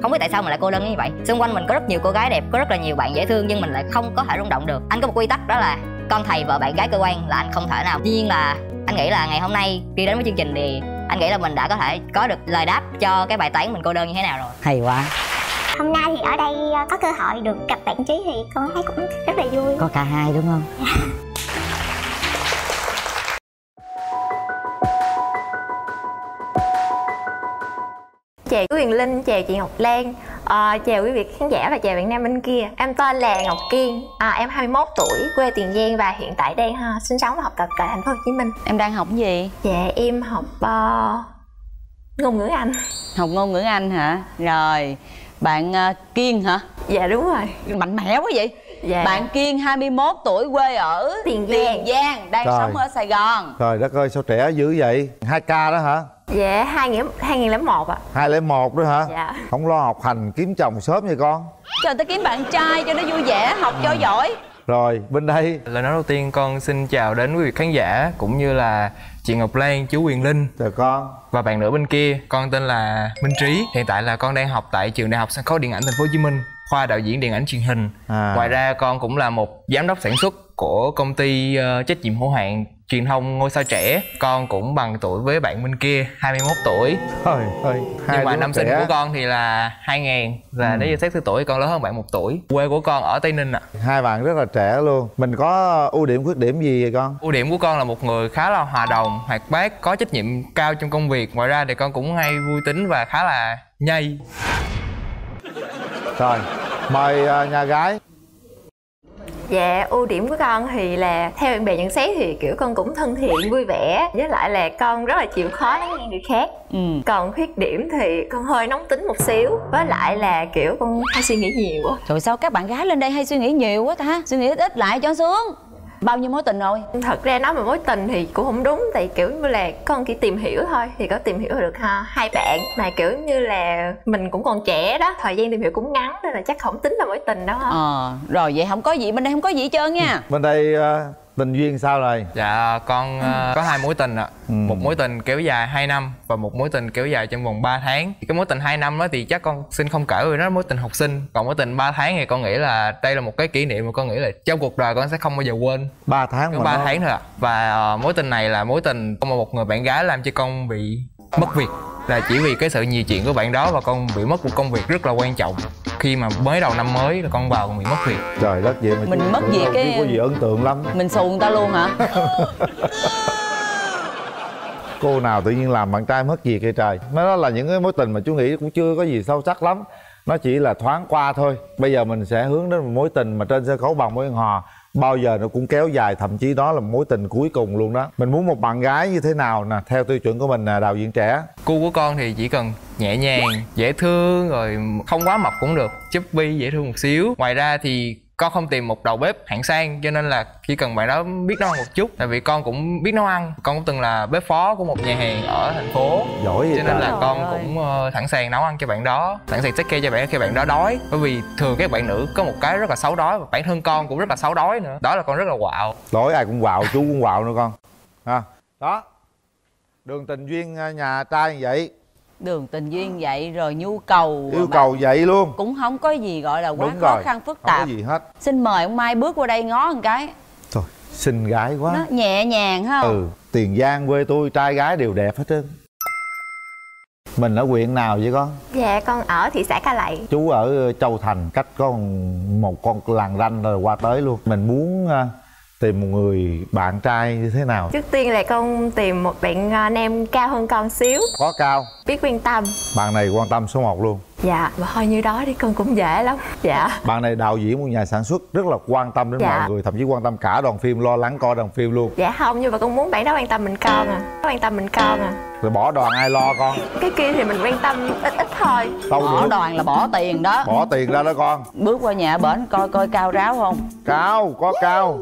không biết tại sao mình lại cô đơn như vậy. Xung quanh mình có rất nhiều cô gái đẹp có rất là nhiều bạn dễ thương nhưng mình lại không có thể rung động được. Anh có một quy tắc đó là con thầy vợ bạn gái cơ quan là anh không thể nào. Tuy nhiên là anh nghĩ là ngày hôm nay khi đến với chương trình thì anh nghĩ là mình đã có thể có được lời đáp cho cái bài toán mình cô đơn như thế nào rồi. Hay quá. Hôm nay thì ở đây ờ, có cơ hội được gặp bạn trí thì con thấy cũng rất là vui. Có cả hai đúng không chào quý Huyền Linh, chào chị Ngọc Lan. À, Chào quý vị khán giả và chào bạn nam bên kia. Em tên là Ngọc Kiên, à, em 21 tuổi, quê Tiền Giang và hiện tại đang uh, sinh sống và học tập tại thành phố Hồ Chí Minh. Em đang học gì? Dạ em học uh, ngôn ngữ Anh. Học ngôn ngữ Anh hả? Rồi, bạn uh, Kiên hả? Dạ đúng rồi. Mạnh mẽ quá vậy. Dạ. Bạn Kiên 21 tuổi quê ở Tiền Giang, Tiền Giang. Đang Rồi. sống ở Sài Gòn. Trời đất ơi sao trẻ dữ vậy? 2K đó hả Dạ 2001 ạ. 2001 đó hả? Dạ. Không lo học hành kiếm chồng sớm vậy con. Trời ta kiếm bạn trai cho nó vui vẻ, học cho giỏi. Rồi bên đây. Lời nói đầu tiên con xin chào đến quý vị khán giả Cũng như là chị Ngọc Lan, chú Quyền Linh. Chào con. Và bạn nữa bên kia Con tên là Minh Trí. Hiện tại là con đang học tại trường Đại học Sân khấu Điện ảnh Thành phố Hồ Chí Minh khoa đạo diễn điện ảnh truyền hình. À. ngoài ra con cũng là một giám đốc sản xuất của công ty uh, trách nhiệm hữu hạn truyền thông ngôi sao trẻ con cũng bằng tuổi với bạn bên kia 21 tuổi. Thôi thôi nhưng mà năm sinh của con thì là 2000 là ừ. nếu như xét thứ tuổi con lớn hơn bạn một tuổi. Quê của con ở tây ninh ạ. À. hai bạn rất là trẻ luôn. Mình có ưu điểm khuyết điểm gì vậy con? Ưu điểm của con là một người khá là hòa đồng hoạt bát có trách nhiệm cao trong công việc. Ngoài ra thì con cũng hay vui tính và khá là nhây. Rồi mời uh, nhà gái Dạ, ưu điểm của con thì là theo bạn bè nhận xét thì kiểu con cũng thân thiện, vui vẻ Với lại là con rất là chịu khó lắng nghe người khác ừ. Còn khuyết điểm thì con hơi nóng tính một xíu Với lại là kiểu con hay suy nghĩ nhiều quá Rồi sao các bạn gái lên đây hay suy nghĩ nhiều quá ta? Suy nghĩ ít ít lại cho sướng bao nhiêu mối tình rồi? Thật ra nói về mối tình thì cũng không đúng tại kiểu như là con chỉ tìm hiểu thôi thì có tìm hiểu được ha hai bạn. Mà kiểu như là mình cũng còn trẻ đó thời gian tìm hiểu cũng ngắn nên là chắc không tính là mối tình đó ờ rồi vậy không có gì bên đây không có gì hết trơn nha. Bên đây uh, tình duyên sao rồi? Dạ con uh, có hai mối tình ạ. Ừ. một mối tình kéo dài 2 năm và một mối tình kéo dài trong vòng 3 tháng. Cái mối tình 2 năm đó thì chắc con xin không kể vì nó là mối tình học sinh. Còn mối tình 3 tháng thì con nghĩ là đây là một cái kỷ niệm mà con nghĩ là trong cuộc đời con sẽ không bao giờ quên. 3 tháng mà 3 nó... tháng thôi ạ. Và uh, mối tình này là mối tình con một người bạn gái làm cho con bị mất việc là chỉ vì cái sự nhiều chuyện của bạn đó và con bị mất một công việc rất là quan trọng. Khi mà mới đầu năm mới là con vào con bị mất việc. Trời đất vậy mà mình mất việc cái có gì ấn tượng lắm. mình xù người ta luôn hả? Cô nào tự nhiên làm bạn trai mất việc cây trời? Đó là những cái mối tình mà chú nghĩ cũng chưa có gì sâu sắc lắm. Nó chỉ là thoáng qua thôi. Bây giờ mình sẽ hướng đến một mối tình mà trên sân khấu bằng mối hò bao giờ nó cũng kéo dài, thậm chí đó là mối tình cuối cùng luôn đó. Mình muốn một bạn gái như thế nào nè, theo tiêu chuẩn của mình là đạo diễn trẻ. Cu của con thì chỉ cần nhẹ nhàng, dễ thương, rồi không quá mập cũng được. Chubby, dễ thương một xíu. Ngoài ra thì con không tìm một đầu bếp hạng sang cho nên là chỉ cần bạn đó biết nấu ăn một chút tại vì con cũng biết nấu ăn. Con cũng từng là bếp phó của một nhà hàng ở thành phố giỏi cho nên là con cũng uh, sẵn sàng nấu ăn cho bạn đó sẵn sàng take care cho bạn khi bạn đó đói. Bởi vì thường các bạn nữ có một cái rất là xấu đói và bản thân con cũng rất là xấu đói nữa. Đó là con rất là quạo. Đói ai cũng quạo chú cũng quạo nữa con. Ha. Đó. Đường tình duyên ờ, nhà trai như vậy đường tình duyên vậy rồi nhu cầu yêu cầu vậy luôn. cũng không có gì gọi là quá Đúng khó rồi. khăn phức tạp không có gì hết. Xin mời ông mai bước qua đây ngó một cái. Thôi xinh gái quá. Nó nhẹ nhàng ha. Ừ tiền giang quê tôi trai gái đều đẹp hết trơn. Mình ở huyện nào vậy con? Dạ con ở thị xã ca lậy. Chú ở châu thành cách có một con làng ranh rồi qua tới luôn. Mình muốn ờ, tìm một người bạn trai như thế nào? Trước tiên là con tìm một bạn anh em cao hơn con xíu. Có cao. Biết quan tâm. Bạn này quan tâm số 1 luôn. Dạ và thôi như đó đi con cũng dễ lắm. Dạ. Bạn này đạo diễn một nhà sản xuất rất là quan tâm đến dạ. mọi người thậm chí quan tâm cả đoàn phim lo lắng coi đoàn phim luôn. Dạ không nhưng mà con muốn bạn đó quan tâm mình con à. Quan tâm mình con à. Rồi bỏ đoàn ai lo con? Cái kia thì mình quan tâm ít ít thôi. Đâu bỏ được. đoàn là bỏ tiền đó. Bỏ tiền ra đó con. Bước qua nhà bển coi coi cao ráo không? Cao có cao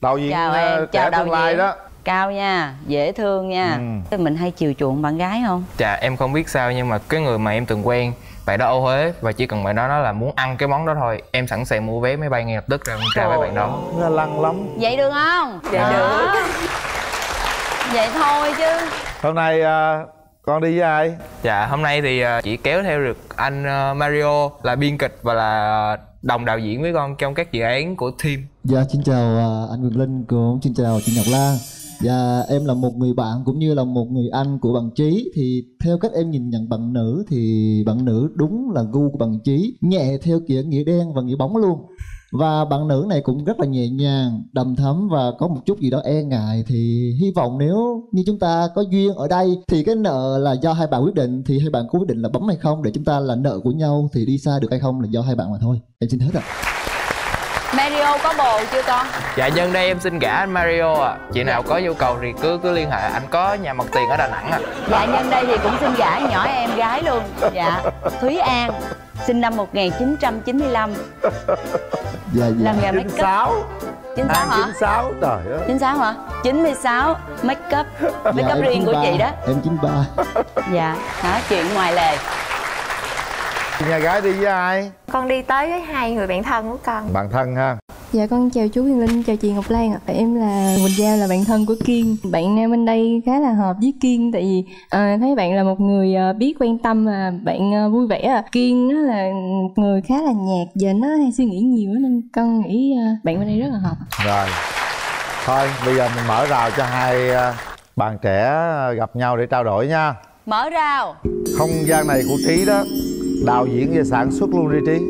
đạo diễn chào em uh, chào đạo diễn. đó. Cao nha dễ thương nha. Ừ. mình hay chiều chuộng bạn gái không? Dạ em không biết sao nhưng mà cái người mà em từng quen bạn đó ô huế và chỉ cần bạn đó nói là muốn ăn cái món đó thôi em sẵn sàng mua vé máy bay ngay lập tức ra ra với bạn đó. Lăng lắm. Vậy được không? Dạ. À. được vậy thôi chứ. Hôm nay uh, con đi với ai? Dạ hôm nay thì ờ, chỉ kéo theo được anh ờ, mario là biên kịch và là đồng đạo diễn với con trong các dự án của team. Dạ xin chào à, anh Quyền Linh cũng xin chào chị Ngọc Lan Dạ em là một người bạn cũng như là một người anh của bạn Trí Thì theo cách em nhìn nhận bạn nữ thì bạn nữ đúng là gu của bạn Trí Nhẹ theo kiểu nghĩa đen và nghĩa bóng luôn và bạn nữ này cũng rất là nhẹ nhàng đầm thấm và có một chút gì đó e ngại. Thì hy vọng nếu như chúng ta có duyên ở đây thì cái nợ là do hai bạn quyết định. Thì hai bạn có quyết định là bấm hay không để chúng ta là nợ của nhau thì đi xa được hay không là do hai bạn mà thôi. Em xin hết ạ. Mario có bồ chưa con? Dạ nhân đây em xin gả anh Mario ạ. À. Chị nào có nhu cầu thì cứ cứ liên hệ. Anh có nhà mặt tiền ở Đà Nẵng ạ. À. Dạ nhân đây thì cũng xin gả nhỏ em gái luôn. Dạ Thúy An Sinh năm 1995 Dạ dạ. Làm nghề make up. 96 96 hả? 96 trời ơi. 96 hả? 96 make up. Make dạ, up riêng 93, của chị đó. Em 93 Dạ Hả? Chuyện ngoài lề. Nhà gái đi với ai? Con đi tới với hai người bạn thân của con. Bạn thân ha Dạ con chào chú Huyền Linh, chào chị Ngọc Lan ạ. Em là Quỳnh Giao là bạn thân của Kiên. Bạn nam bên đây khá là hợp với Kiên Tại vì à, thấy bạn là một người à, biết quan tâm và bạn à, vui vẻ à. Kiên nó là một người khá là nhạt Giờ nó hay suy nghĩ nhiều nên con nghĩ à, bạn bên đây rất là hợp. Rồi. Thôi bây giờ mình mở rào cho hai à, bạn trẻ gặp nhau để trao đổi nha. Mở rào. Không gian này của Trí đó Đạo diễn và sản xuất luôn đi Trí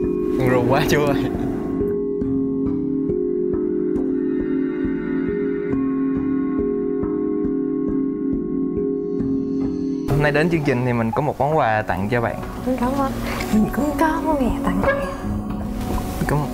Rùa quá chú ơi nay đến chương trình thì mình có một món quà tặng cho bạn. Cảm ơn mình cũng có món quà tặng cho cảm ơn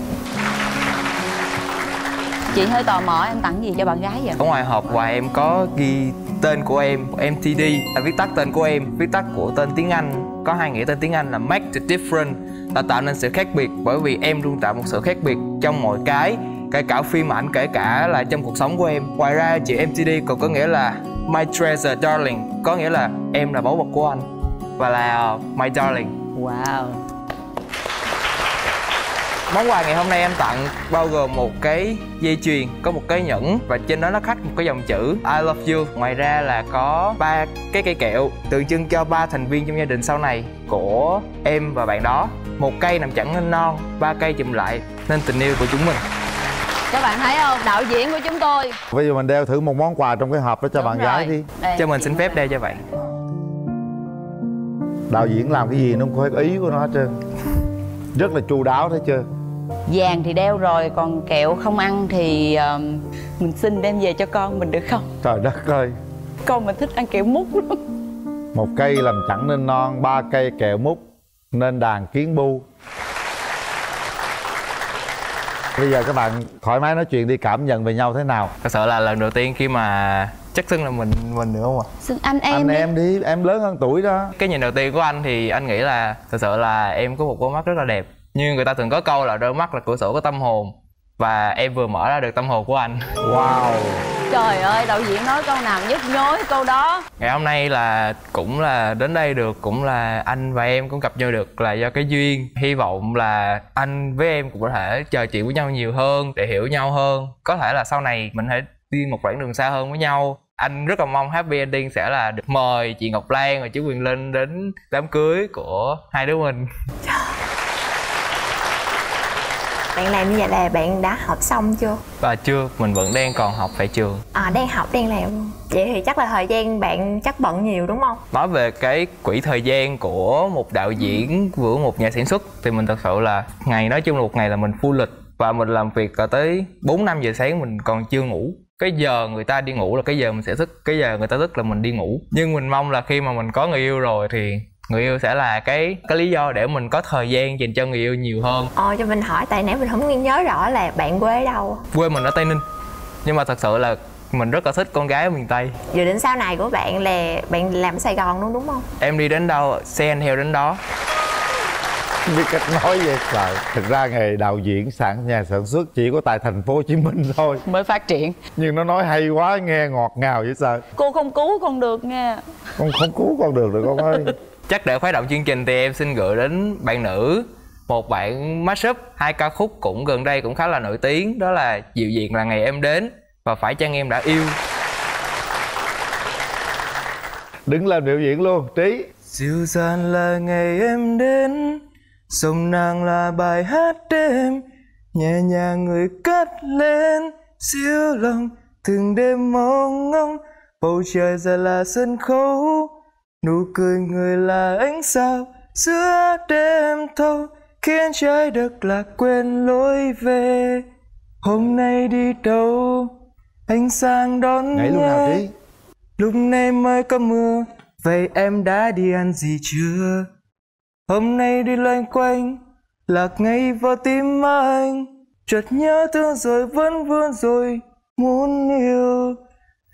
chị hơi tò mò em tặng gì cho bạn gái vậy? Ở ngoài hộp quà em có ghi tên của em MTD là viết tắt tên của em viết tắt của tên tiếng Anh. Có hai nghĩa tên tiếng Anh là make the difference là tạo nên sự khác biệt bởi vì em luôn tạo một sự khác biệt trong mọi cái kể cả phim ảnh kể cả là trong cuộc sống của em. Ngoài ra chị MTD còn có nghĩa là my treasure darling có nghĩa là em là báu vật của anh và là uh, my darling. Wow. Món quà ngày hôm nay em tặng bao gồm một cái dây chuyền có một cái nhẫn và trên đó nó khắc một cái dòng chữ I love you. Ngoài ra là có ba cái cây kẹo tượng trưng cho ba thành viên trong gia đình sau này của em và bạn đó. Một cây nằm chẳng nên non ba cây chùm lại nên tình yêu của chúng mình các bạn thấy không? Đạo diễn của chúng tôi. Bây giờ mình đeo thử một món quà trong cái hộp đó cho Đúng bạn rồi. gái đi. Đây, cho mình xin phép đeo cho bạn. Đạo diễn làm cái gì nó không có ý của nó hết trơn. Rất là chu đáo thấy chưa? Vàng thì đeo rồi còn kẹo không ăn thì uh, mình xin đem về cho con mình được không? Trời đất ơi. Con mình thích ăn kẹo mút lắm. Một cây làm chẳng nên non ba cây kẹo mút nên đàn kiến bu bây giờ các bạn thoải mái nói chuyện đi cảm nhận về nhau thế nào? Thật sự là lần đầu tiên khi mà chắc xưng là mình mình nữa không ạ? Xưng anh em anh đi. em đi em lớn hơn tuổi đó. Cái nhìn đầu tiên của anh thì anh nghĩ là thật sự là em có một đôi mắt rất là đẹp. Như người ta thường có câu là đôi mắt là cửa sổ của tâm hồn. Và em vừa mở ra được tâm hồn của anh. Wow trời ơi đạo diễn nói câu nào nhức nhối câu đó. Ngày hôm nay là cũng là đến đây được cũng là anh và em cũng gặp nhau được là do cái duyên. Hy vọng là anh với em cũng có thể trò chuyện với nhau nhiều hơn để hiểu nhau hơn. Có thể là sau này mình hãy đi một quãng đường xa hơn với nhau. Anh rất là mong happy ending sẽ là được mời chị ngọc lan và chú quyền linh đến đám cưới của hai đứa mình bạn làm như vậy là bạn đã học xong chưa? À, chưa mình vẫn đang còn học tại trường. À đang học đang làm. Luôn vậy thì chắc là thời gian bạn chắc bận nhiều đúng không? Nói về cái quỹ thời gian của một đạo diễn của một nhà sản xuất thì mình thật sự là ngày nói chung là một ngày là mình full lịch. Và mình làm việc tới 4 năm giờ sáng mình còn chưa ngủ. Cái giờ người ta đi ngủ là cái giờ mình sẽ thức cái giờ người ta thức là mình đi ngủ. Nhưng mình mong là khi mà mình có người yêu rồi thì người yêu sẽ là cái cái lý do để mình có thời gian dành cho người yêu nhiều hơn. Ờ cho mình hỏi tại nãy mình không nhớ rõ là bạn quê ở đâu. Quê mình ở tây ninh. Nhưng mà thật sự là mình rất là thích con gái ở miền tây. Dự định sau này của bạn là bạn làm ở sài gòn luôn đúng không? Em đi đến đâu xe anh theo đến đó. Biết cách nói vậy trời. Thực ra nghề đạo diễn sản nhà sản xuất chỉ có tại thành phố hồ chí minh thôi. Mới phát triển. Nhưng nó nói hay quá nghe ngọt ngào vậy sao cô không cứu con được nghe. Con không cứu con được rồi con ơi chắc để khởi động chương trình thì em xin gửi đến bạn nữ một bạn mashup hai ca khúc cũng gần đây cũng khá là nổi tiếng đó là dịu dàng là ngày em đến và phải chăng em đã yêu? Đứng lên biểu diễn luôn trí. Dịu dàng là ngày em đến sông nàng là bài hát đêm nhẹ nhàng người cất lên siêu lòng từng đêm mong ngóng bầu trời giờ là sân khấu nụ cười người là ánh sao giữa đêm thâu khiến trái đất lạc quên lối về. Hôm nay đi đâu? Anh sang đón Nhảy luôn nào trí lúc này mới có mưa vậy em đã đi ăn gì chưa? Hôm nay đi loanh quanh lạc ngay vào tim anh. Chợt nhớ thương rồi vẫn vương rồi muốn yêu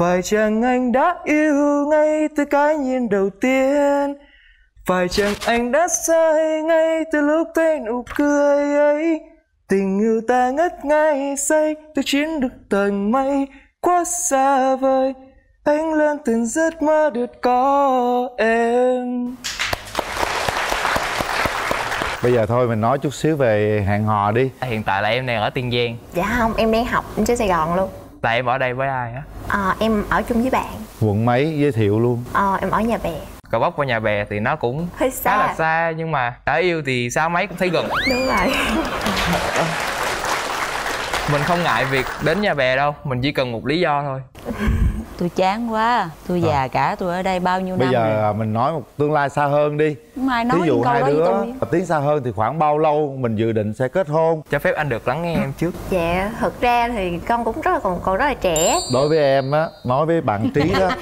phải chăng anh đã yêu ngay từ cái nhìn đầu tiên? Phải chăng anh đã sai ngay từ lúc thấy nụ cười ấy? Tình yêu ta ngất ngây say tôi chiến được tầng mây. Quá xa vời anh lên từng giấc mơ được có em. Bây giờ thôi mình nói chút xíu về hẹn hò đi. Hiện tại là em đang ở tiền giang. Dạ không em đang học trên sài gòn luôn là em ở đây với ai á? À, em ở chung với bạn. Quận mấy? Giới thiệu luôn. À, em ở nhà bè. Cờ bóc qua nhà bè thì nó cũng hơi xa khá là xa nhưng mà đã yêu thì sao mấy cũng thấy gần. Đúng rồi. Mình không ngại việc đến nhà bè đâu mình chỉ cần một lý do thôi tôi chán quá tôi già à. cả tôi ở đây bao nhiêu bây năm bây giờ rồi. mình nói một tương lai xa hơn đi. Mai nói ví dụ hai đứa tôi. tiến xa hơn thì khoảng bao lâu mình dự định sẽ kết hôn? Cho phép anh được lắng nghe em trước. Dạ thực ra thì con cũng rất là còn còn rất là trẻ. Đối với em á nói với bạn trí đó.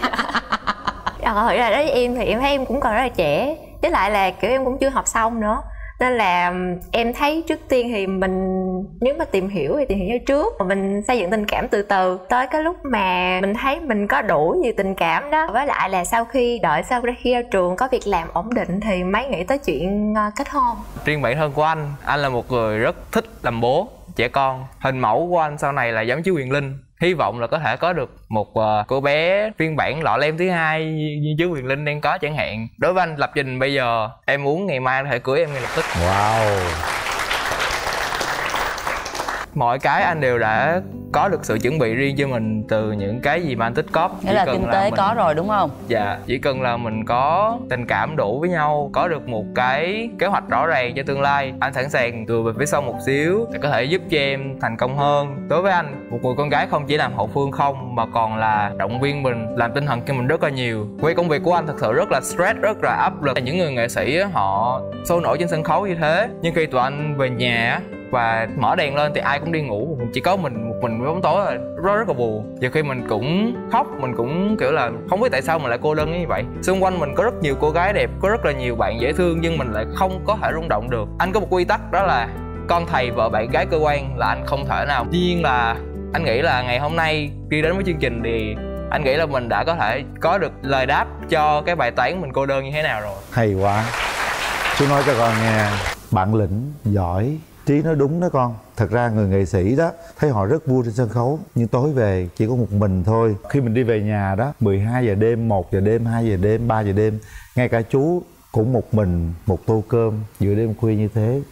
Ờ ra đối với em thì em thấy em cũng còn rất là trẻ. Với lại là kiểu em cũng chưa học xong nữa. Nên là em thấy trước tiên thì mình nếu mà tìm hiểu thì tìm hiểu trước. Mà mình xây dựng tình cảm từ từ. Tới cái lúc mà mình thấy mình có đủ nhiều tình cảm đó. Với lại là sau khi đợi sau khi ra trường có việc làm ổn định thì mới nghĩ tới chuyện ờ, kết hôn. Riêng bản thân của anh anh là một người rất thích làm bố trẻ con. Hình mẫu của anh sau này là giống chú quyền linh. Hy vọng là có thể có được một uh, cô bé phiên bản lọ lem thứ hai như chú quyền linh đang có chẳng hạn. Đối với anh lập trình bây giờ em muốn ngày mai có thể cưới em ngay lập tức. Wow mọi cái anh đều đã có được sự chuẩn bị riêng cho mình từ những cái gì mà anh tích cóp nghĩa là kinh tế mình... có rồi đúng không? Dạ chỉ cần là mình có tình cảm đủ với nhau có được một cái kế hoạch rõ ràng cho tương lai anh sẵn sàng từ về phía sau một xíu để có thể giúp cho em thành công hơn. Đối với anh một người con gái không chỉ làm hậu phương không mà còn là động viên mình làm tinh thần cho mình rất là nhiều. Quay công việc của anh thật sự rất là stress rất là áp lực. Những người nghệ sĩ họ sôi nổi trên sân khấu như thế. Nhưng khi tụi anh về nhà và mở đèn lên thì ai cũng đi ngủ. Chỉ có mình, một mình với bóng tối là rất rất là buồn. Nhiều khi mình cũng khóc, mình cũng kiểu là không biết tại sao mình lại cô đơn như vậy. Xung quanh mình có rất nhiều cô gái đẹp, có rất là nhiều bạn dễ thương nhưng mình lại không có thể rung động được. Anh có một quy tắc đó là con thầy vợ bạn gái cơ quan là anh không thể nào. Tuy nhiên là anh nghĩ là ngày hôm nay khi đến với chương trình thì anh nghĩ là mình đã có thể có được lời đáp cho cái bài toán mình cô đơn như thế nào rồi. Hay quá. Chú nói cho con nghe. Bạn lĩnh, giỏi trí nói đúng đó con. Thật ra người nghệ sĩ đó, thấy họ rất vui trên sân khấu. Nhưng tối về chỉ có một mình thôi. Khi mình đi về nhà đó 12 giờ đêm 1 giờ đêm 2 giờ đêm 3 giờ đêm, ngay cả chú cũng một mình, một tô cơm giữa đêm khuya như thế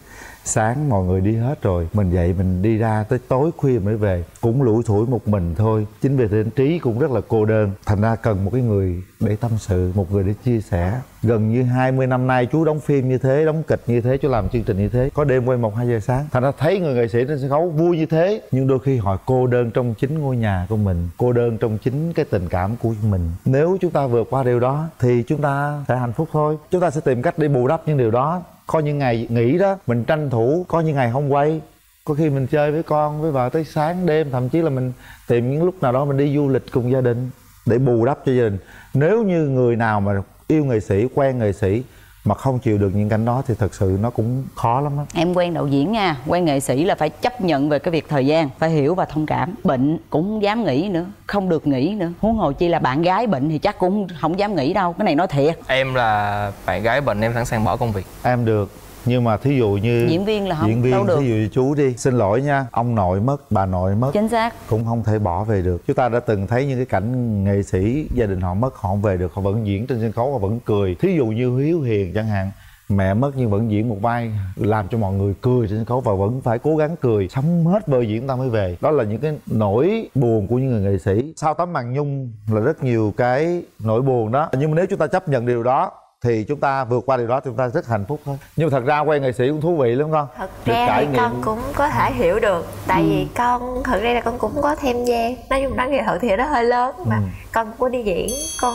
sáng mọi người đi hết rồi, mình dậy mình đi ra tới tối khuya mới về. Cũng lủi thủi một mình thôi, chính vì thế trí cũng rất là cô đơn. Thành ra cần một cái người để tâm sự, một người để chia sẻ. Gần như 20 năm nay chú đóng phim như thế, đóng kịch như thế, chú làm chương trình như thế, có đêm quay một hai giờ sáng. Thành ra thấy người nghệ sĩ trên sân khấu vui như thế, nhưng đôi khi họ cô đơn trong chính ngôi nhà của mình, cô đơn trong chính cái tình cảm của mình. Nếu chúng ta vượt qua điều đó thì chúng ta sẽ hạnh phúc thôi. Chúng ta sẽ tìm cách để bù đắp những điều đó có những ngày nghỉ đó, mình tranh thủ có những ngày không quay. Có khi mình chơi với con, với vợ tới sáng đêm, thậm chí là mình tìm những lúc nào đó mình đi du lịch cùng gia đình để bù đắp cho gia đình. Nếu như người nào mà yêu nghệ sĩ, quen nghệ sĩ mà không chịu được những cảnh đó thì thật sự nó cũng khó lắm đó. em quen đạo diễn nha quen nghệ sĩ là phải chấp nhận về cái việc thời gian phải hiểu và thông cảm. Bệnh cũng không dám nghĩ nữa không được nghĩ nữa. Huống hồ chi là bạn gái bệnh thì chắc cũng không dám nghĩ đâu cái này nói thiệt. Em là bạn gái bệnh em sẵn sàng bỏ công việc. Em được nhưng mà thí dụ như diễn viên là không diễn viên đâu được. thí dụ như chú đi xin lỗi nha ông nội mất bà nội mất. Chính xác. Cũng không thể bỏ về được. Chúng ta đã từng thấy những cái cảnh nghệ sĩ gia đình họ mất họ không về được họ vẫn diễn trên sân khấu họ vẫn cười. Thí dụ như hiếu hiền chẳng hạn mẹ mất nhưng vẫn diễn một vai làm cho mọi người cười trên sân khấu và vẫn phải cố gắng cười. Sống hết vở diễn ta mới về. Đó là những cái nỗi buồn của những người nghệ sĩ. Sau tấm màn nhung là rất nhiều cái nỗi buồn đó. Nhưng mà nếu chúng ta chấp nhận điều đó thì chúng ta vượt qua điều đó chúng ta rất hạnh phúc thôi nhưng mà thật ra quay nghệ sĩ cũng thú vị lắm con thật ra thì con cũng có thể hiểu được tại ừ. vì con thật ra là con cũng có thêm gia nói chung đáng nghệ thuật thì nó hơi lớn mà ừ. con cũng có đi diễn con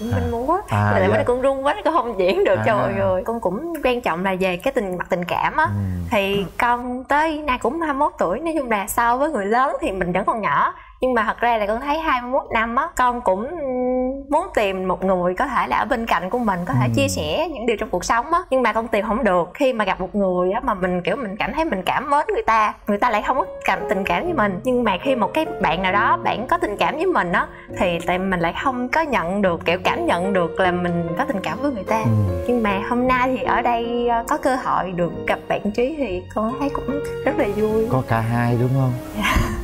mình à. muốn quá à, tại dạ. con run quá con không diễn được à. cho mọi người con cũng quan trọng là về cái tình mặt tình cảm á ừ. thì con tới nay cũng 21 tuổi nói chung là so với người lớn thì mình vẫn còn nhỏ nhưng mà thật ra là con thấy 21 năm á con cũng muốn tìm một người có thể là ở bên cạnh của mình có thể ừ. chia sẻ những điều trong cuộc sống á nhưng mà con tìm không được khi mà gặp một người á mà mình kiểu mình cảm thấy mình cảm mến người ta người ta lại không có cảm tình cảm với mình nhưng mà khi một cái bạn nào đó bạn có tình cảm với mình á thì tại mình lại không có nhận được kiểu cảm nhận được là mình có tình cảm với người ta ừ. nhưng mà hôm nay thì ở đây ờ, có cơ hội được gặp bạn trí thì con thấy cũng rất là vui có cả hai đúng không yeah.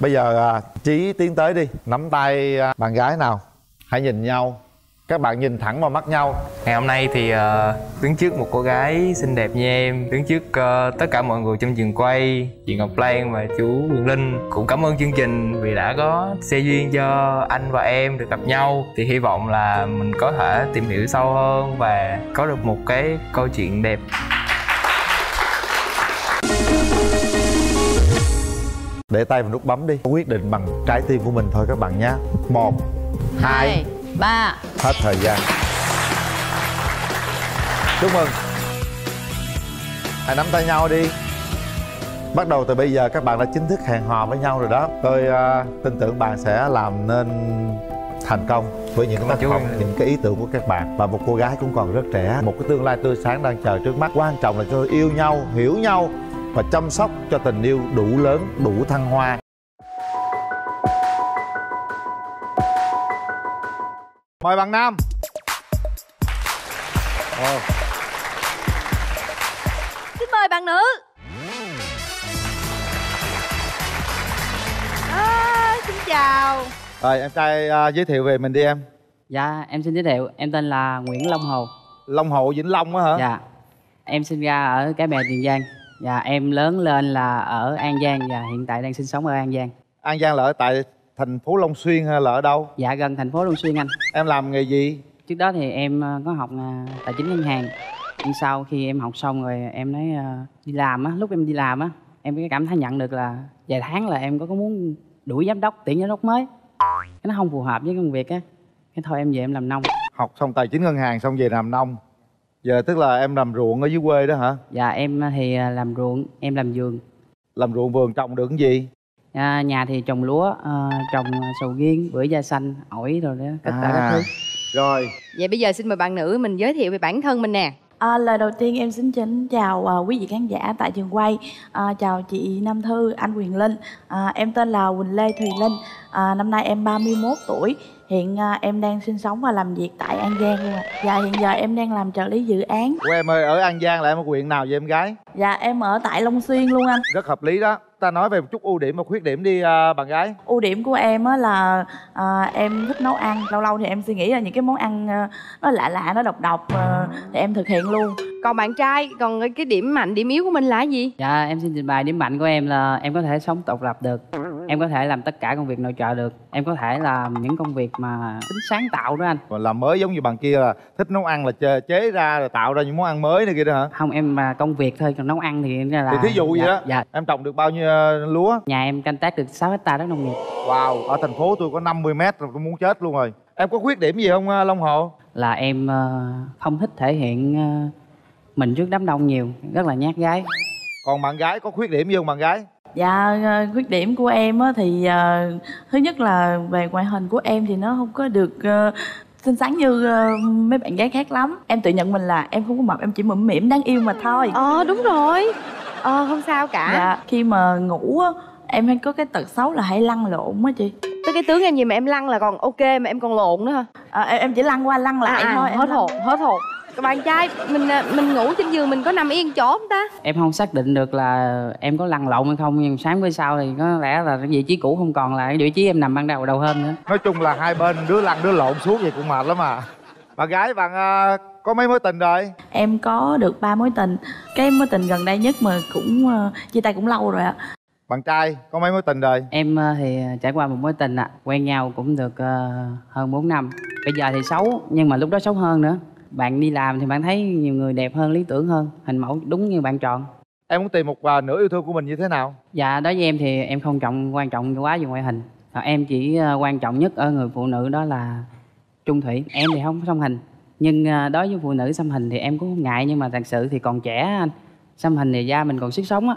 Bây giờ à, trí tiến tới đi. Nắm tay à, bạn gái nào? Hãy nhìn nhau. Các bạn nhìn thẳng vào mắt nhau. Ngày hôm nay thì à, uh, đứng trước một cô gái xinh đẹp như em đứng trước uh, tất cả mọi người trong trường quay chị ngọc lan và chú quyền linh. Cũng cảm ơn chương trình vì đã có xe duyên cho anh và em được gặp nhau. Thì hy vọng là mình có thể tìm hiểu sâu hơn và có được một cái câu chuyện đẹp. Để tay vào nút bấm đi. Quyết định bằng trái tim của mình thôi các bạn nhé. Một hai ba. hết thời gian. Chúc mừng. Hãy nắm tay nhau đi. Bắt đầu từ bây giờ các bạn đã chính thức hẹn hò với nhau rồi đó. Tôi uh, tin tưởng bạn sẽ làm nên thành công với những cái tác phẩm những cái ý tưởng của các bạn. Và một cô gái cũng còn rất trẻ một cái tương lai tươi sáng đang chờ trước mắt. Quan trọng là cho yêu nhau hiểu nhau và chăm sóc cho tình yêu đủ lớn đủ thăng hoa. Mời bạn nam. Oh. xin mời bạn nữ. À, xin chào. Rồi em trai uh, giới thiệu về mình đi em. Dạ em xin giới thiệu em tên là nguyễn long hồ. Long hồ vĩnh long á hả? Dạ. Em sinh ra ở cái bè tiền giang Dạ em lớn lên là ở An Giang và hiện tại đang sinh sống ở An Giang. An Giang là ở tại thành phố Long Xuyên hay là ở đâu? Dạ gần thành phố Long Xuyên anh. Em làm nghề gì? Trước đó thì em ờ, có học ờ, tài chính ngân hàng. Nhưng sau khi em học xong rồi em nói ờ, đi làm á, lúc em đi làm á, em cái cảm thấy nhận được là vài tháng là em có có muốn đuổi giám đốc, tuyển giám đốc mới. Cái nó không phù hợp với công việc á. Cái thôi em về em làm nông. Học xong tài chính ngân hàng xong về làm nông Giờ tức là em làm ruộng ở dưới quê đó hả? Dạ em thì à, làm ruộng, em làm vườn Làm ruộng vườn trồng được cái gì? À, nhà thì trồng lúa, à, trồng sầu riêng, bưởi da xanh, ổi rồi đó, tất cả à, các thứ Rồi Vậy bây giờ xin mời bạn nữ mình giới thiệu về bản thân mình nè À, lời đầu tiên em xin kính chào uh, quý vị khán giả tại trường quay. À, chào chị Nam Thư, anh Quyền Linh. À, em tên là Quỳnh Lê Thùy Linh. À, năm nay em 31 tuổi. Hiện uh, em đang sinh sống và làm việc tại An Giang luôn ạ. Dạ hiện giờ em đang làm trợ lý dự án. Ủa em ơi ở An Giang là em ở huyện nào vậy em gái? Dạ em ở tại Long Xuyên luôn anh. Rất hợp lý đó ta nói về một chút ưu điểm và khuyết điểm đi uh, bạn gái. Ưu điểm của em á là uh, em thích nấu ăn. Lâu lâu thì em suy nghĩ là những cái món ăn uh, nó lạ lạ nó độc độc uh, thì em thực hiện luôn còn bạn trai còn cái điểm mạnh điểm yếu của mình là gì? Dạ em xin trình bày điểm mạnh của em là em có thể sống độc lập được. Em có thể làm tất cả công việc nội trợ được. Em có thể làm những công việc mà tính sáng tạo đó anh. Làm mới giống như bạn kia là thích nấu ăn là chế, chế ra rồi tạo ra những món ăn mới này kia đó hả? Không em mà công việc thôi còn nấu ăn thì là thì thí dụ dạ, vậy đó dạ. em trồng được bao nhiêu ờ, lúa? Nhà em canh tác được 6 hecta đất nông nghiệp. Wow ở thành phố tôi có 50 mét rồi tôi muốn chết luôn rồi. Em có khuyết điểm gì không ờ, long hồ? Là em ờ, không thích thể hiện mình trước đám đông nhiều rất là nhát gái. Còn bạn gái có khuyết điểm gì không bạn gái? Dạ ờ, khuyết điểm của em á thì uh, thứ nhất là về ngoại hình của em thì nó không có được uh, xinh xắn như uh, mấy bạn gái khác lắm. Em tự nhận mình là em không có mập em chỉ mụm mỉm đáng yêu mà thôi. Ờ đúng rồi. Ờ không sao cả. Dạ khi mà ngủ á em hay có cái tật xấu là hay lăn lộn á chị. Tới cái tướng em gì mà em lăn là còn ok mà em còn lộn nữa hả? À, em chỉ lăn qua lăn lại à, à thôi. Hết hồn, hết hồn bạn trai mình à, mình ngủ trên giường mình có nằm yên chỗ không ta? Em không xác định được là em có lăn lộn hay không nhưng sáng với sau thì có lẽ là vị trí cũ không còn là cái vị trí em nằm ban đầu đầu hôm nữa. Nói chung là hai bên đứa lăn đứa lộn suốt vậy cũng mệt lắm à. Bạn gái bạn uh, có mấy mối tình rồi? Em có được ba mối tình. Cái mối tình gần đây nhất mà cũng uh, chia tay cũng lâu rồi ạ. Bạn trai có mấy mối tình rồi? Em uh, thì trải qua một mối tình ạ à. quen nhau cũng được uh, hơn 4 năm. Bây giờ thì xấu nhưng mà lúc đó xấu hơn nữa bạn đi làm thì bạn thấy nhiều người đẹp hơn lý tưởng hơn hình mẫu đúng như bạn chọn. Em muốn tìm một uh, nửa yêu thương của mình như thế nào? Dạ đối với em thì em không trọng quan trọng quá về ngoại hình. À, em chỉ uh, quan trọng nhất ở người phụ nữ đó là trung thủy. Em thì không có song hình. Nhưng uh, đối với phụ nữ xăm hình thì em cũng không ngại nhưng mà thật sự thì còn trẻ anh xăm hình thì da mình còn sức sống á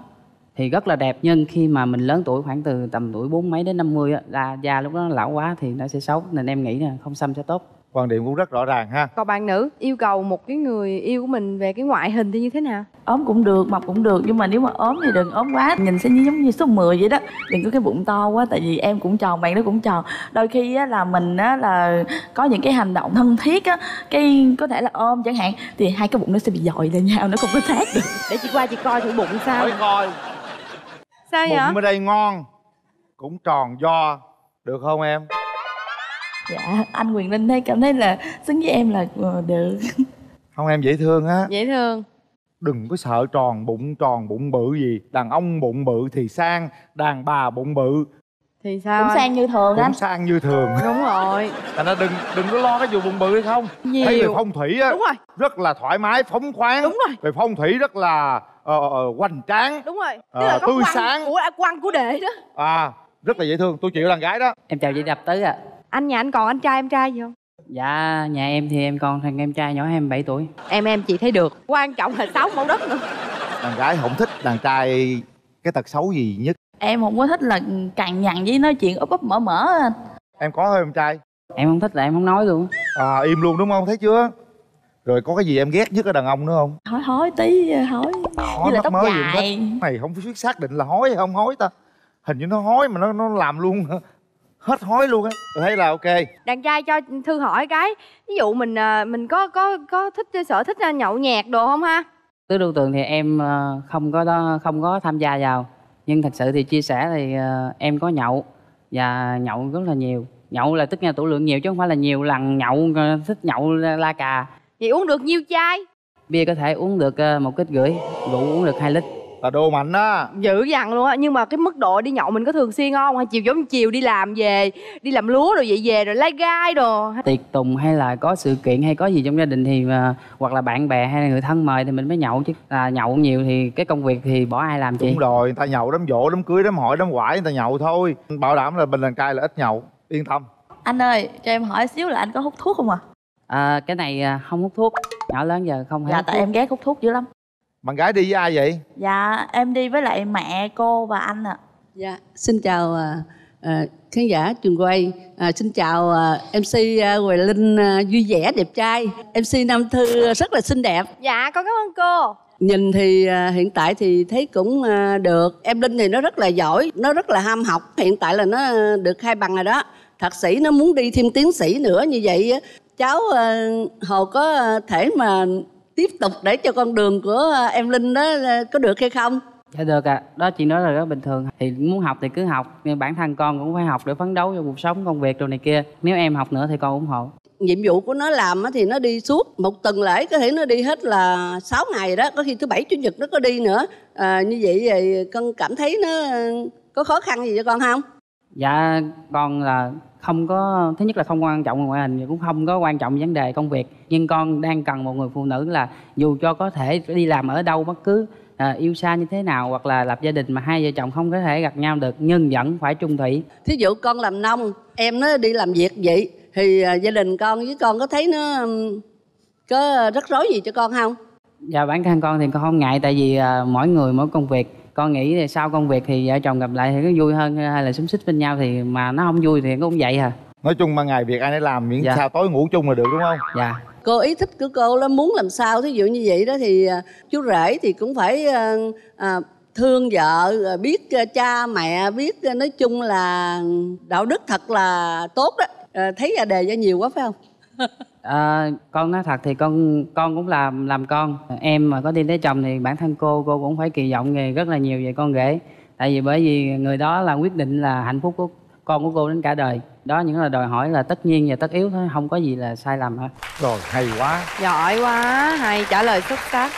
thì rất là đẹp. Nhưng khi mà mình lớn tuổi khoảng từ tầm tuổi bốn mấy đến 50 á là da lúc đó lão quá thì nó sẽ xấu nên em nghĩ là không xăm sẽ tốt quan điểm cũng rất rõ ràng ha. Còn bạn nữ yêu cầu một cái người yêu của mình về cái ngoại hình thì như thế nào? Ốm cũng được mập cũng được nhưng mà nếu mà ốm thì đừng ốm quá. Nhìn sẽ giống như số 10 vậy đó. Đừng có cái bụng to quá tại vì em cũng tròn bạn nó cũng tròn. Đôi khi á, là mình á, là có những cái hành động thân thiết á cái có thể là ôm chẳng hạn thì hai cái bụng nó sẽ bị dội lên nhau nó không có sát được. Để chị qua chị coi thử bụng sao. Thôi coi. Sao bụng vậy ở đây ngon cũng tròn do. Được không em dạ anh quyền linh thấy cảm thấy là xứng với em là ờ, được. Không em dễ thương á. Dễ thương. Đừng có sợ tròn bụng tròn bụng bự gì. Đàn ông bụng bự thì sang đàn bà bụng bự. Thì sao cũng sang như thường cũng anh sang như thường. Đúng rồi. Thành ra đừng đừng có lo cái vụ bụng bự hay không. Nhiều. thấy về phong thủy á đúng rồi. rất là thoải mái phóng khoáng. Đúng rồi. Về phong thủy rất là uh, hoành tráng. Đúng rồi. Tức là có tươi quăng sáng. của quăng của đệ đó. À rất là dễ thương. Tôi chịu đàn gái đó. Em chào chị đập tứ ạ anh nhà anh còn anh trai em trai gì không? Dạ nhà em thì em còn thằng em trai nhỏ em 7 tuổi. Em em chị thấy được. Quan trọng là sáu mẫu đất nữa. Đàn gái không thích đàn trai cái tật xấu gì nhất. Em không có thích là cằn nhằn với nói chuyện úp úp mở mở anh. Em có không em trai. Em không thích là em không nói luôn. À im luôn đúng không? Thấy chưa? Rồi có cái gì em ghét nhất ở đàn ông nữa không? Hói hói tí hói hói là tóc mớ gì không dài mày không biết xác định là hói hay không hói ta. Hình như nó hói mà nó nó làm luôn hết hói luôn á. Tôi thấy là ok. Đàn trai cho thư hỏi cái ví dụ mình à, mình có có có thích sở thích à, nhậu nhẹt đồ không ha? Tứ đô tường thì em ờ, không có đó, không có tham gia vào. Nhưng thật sự thì chia sẻ thì em có nhậu và nhậu rất là nhiều. Nhậu là tức là tủ lượng nhiều chứ không phải là nhiều lần nhậu thích nhậu la cà. Vậy uống được nhiêu chai? Bia có thể uống được một kích rưỡi rượu uống được 2 lít là đồ mạnh á. Dữ dằn luôn á nhưng mà cái mức độ đi nhậu mình có thường xuyên không? Hay chiều giống chiều đi làm về đi làm lúa rồi vậy về rồi lai gai đồ? Tiệc tùng hay là có sự kiện hay có gì trong gia đình thì mà, hoặc là bạn bè hay là người thân mời thì mình mới nhậu chứ. Là nhậu nhiều thì cái công việc thì bỏ ai làm chị? Đúng rồi người ta nhậu đám dỗ đám cưới đám hỏi đám quải người ta nhậu thôi. Bảo đảm là mình đàn trai là ít nhậu yên tâm. Anh ơi cho em hỏi xíu là anh có hút thuốc không à à, cái này à, không hút thuốc nhỏ lớn giờ không hay dạ tại thuốc. em ghét hút thuốc dữ lắm bạn gái đi với ai vậy dạ em đi với lại mẹ cô và anh ạ Dạ, xin chào à, à, khán giả trường quay. À, xin chào à, MC à, Hoài Linh à, vui vẻ đẹp trai. MC Nam Thư rất là xinh đẹp. dạ con cảm ơn cô Nhìn thì à, hiện tại thì thấy cũng à, được. Em Linh thì nó rất là giỏi, nó rất là ham học. Hiện tại là nó à, được hai bằng rồi đó. Thạc sĩ nó muốn đi thêm tiến sĩ nữa như vậy á, cháu à, Hồ có à, thể mà tiếp tục để cho con đường của à, em Linh đó à, có được hay không? Dạ được ạ, đó chị nói là rất bình thường. Thì muốn học thì cứ học Nhưng bản thân con cũng phải học để phấn đấu cho cuộc sống, công việc đồ này kia. Nếu em học nữa thì con ủng hộ. Nhiệm vụ của nó làm á thì nó đi suốt một tuần lễ có thể nó đi hết là 6 ngày đó có khi thứ bảy chủ nhật nó có đi nữa. À, như vậy thì con cảm thấy nó có khó khăn gì cho con không? Dạ con là không có Thứ nhất là không quan trọng ngoại hình Cũng không có quan trọng vấn đề công việc. Nhưng con đang cần một người phụ nữ là Dù cho có thể đi làm ở đâu bất cứ à, Yêu xa như thế nào Hoặc là lập gia đình mà hai vợ chồng không có thể gặp nhau được Nhưng vẫn phải trung thủy. Thí dụ con làm nông em nó đi làm việc vậy thì à, gia đình con với con có thấy nó có rắc rối gì cho con không? Dạ bản thân con thì con không ngại Tại vì à, mỗi người mỗi công việc Con nghĩ thì sau công việc thì vợ chồng gặp lại thì có vui hơn Hay là xúm xích bên nhau thì mà nó không vui thì cũng vậy à. Nói chung ban ngày việc ai nấy làm miễn Dạ. sao tối ngủ chung là được đúng không? Dạ. Cô ý thích của cô là muốn làm sao thí dụ như vậy đó thì à, chú rể thì cũng phải à, à, thương vợ biết cha mẹ biết nói chung là đạo đức thật là tốt đó. À, thấy ra đề ra nhiều quá phải không À, con nói thật thì con con cũng làm làm con. Em mà có đi lấy chồng thì bản thân cô cô cũng phải kỳ vọng về rất là nhiều về con rể. Tại vì bởi vì người đó là quyết định là hạnh phúc của con của cô đến cả đời. Đó những là đòi hỏi là tất nhiên và tất yếu thôi không có gì là sai lầm hết. Rồi hay quá. Giỏi quá hay trả lời xuất sắc.